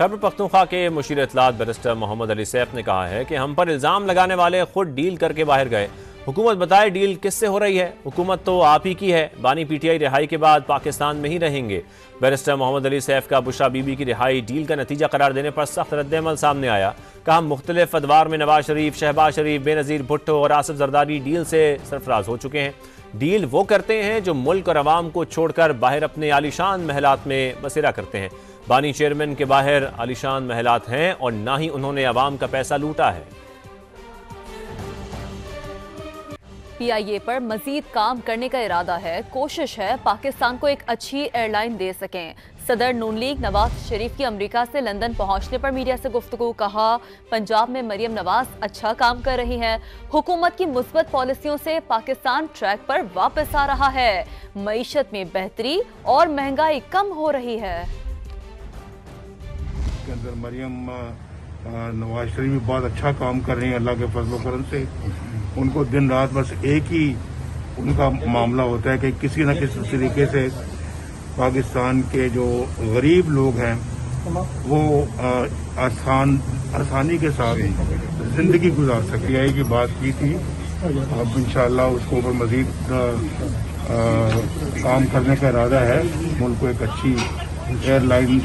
खैबर पख्तूखा के मुशीर इतलात बैरिस्टर मोहम्मद अली सैफ ने कहा है कि हम पर इल्ज़ाम लगाने वाले खुद डील करके बाहर गए। हुकूमत बताए डील किससे हो रही है? हुकूमत तो आप ही की है। बानी पीटीआई रिहाई के बाद पाकिस्तान में ही रहेंगे। बैरिस्टर मोहम्मद अली सैफ का बुशा बीबी की रिहाई डील का नतीजा करार देने पर सख्त रद्दमल सामने आया। कहा, मुख्तलिफ़ अदवार में नवाज़ शरीफ, शहबाज शरीफ, बेनज़ीर भुट्टो और आसिफ जरदारी डील से सरफराज हो चुके हैं। डील वो करते हैं जो मुल्क और अवाम को छोड़कर बाहर अपने आलिशान महलात में बसेरा करते हैं। बानी चेयरमैन के बाहर आलिशान महलात हैं और ना ही उन्होंने अवाम का पैसा लूटा है। पीआईए पर मजीद काम करने का इरादा है। कोशिश है पाकिस्तान को एक अच्छी एयरलाइन दे सकें। सदर नून लीग नवाज़ शरीफ की अमेरिका से लंदन पहुँचने पर मीडिया से गुफ्तु कहा, पंजाब में मरियम नवाज़ अच्छा काम कर रही हैं। हुकूमत की मुस्बत पॉलिसियों से पाकिस्तान ट्रैक पर वापस आ रहा है। मीशत में बेहतरी और महँगाई कम हो रही है। नवाज़ शरीफ भी बहुत अच्छा काम कर रहे हैं अल्लाह के फजल करम से। उनको दिन रात बस एक ही उनका मामला होता है कि किसी न किसी तरीके से पाकिस्तान के जो गरीब लोग हैं, वो आसान, आसानी के साथ ज़िंदगी गुजार सके आई की बात की थी, अब इंशाल्लाह उसको ऊपर मजीद काम करने का इरादा है। मुल्क को एक अच्छी एयरलाइन